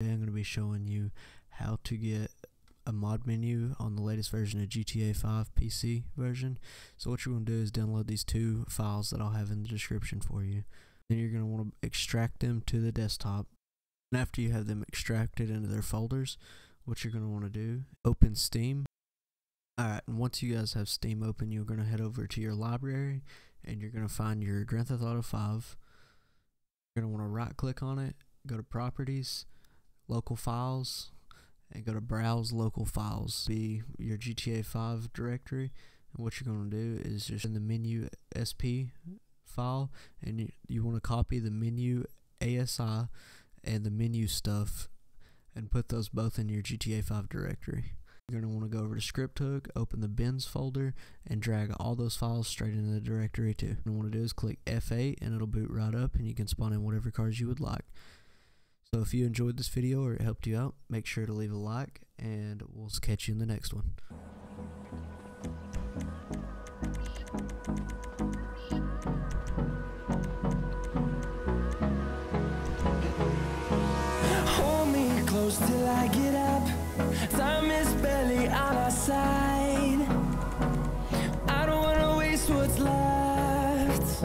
Today I'm going to be showing you how to get a mod menu on the latest version of GTA 5 PC version. So what you're going to do is download these two files that I'll have in the description for you. Then you're going to want to extract them to the desktop. And after you have them extracted into their folders, what you're going to want to do, open Steam. Alright, and once you guys have Steam open, you're going to head over to your library and you're going to find your Grand Theft Auto 5. You're going to want to right click on it, go to Properties, Local Files, and go to Browse Local Files. Be your GTA 5 directory. And what you're going to do is just in the Menyoo SP file, and you, you want to copy the Menyoo ASI and the Menyoo stuff and put those both in your GTA 5 directory. You're going to want to go over to Scripthook, open the bins folder, and drag all those files straight into the directory too. And what you want to do is click F8 and it'll boot right up and you can spawn in whatever cars you would like. So if you enjoyed this video or it helped you out, make sure to leave a like and we'll catch you in the next one. Hold me close till I get up. Time is barely on our side. I don't wanna waste what's left.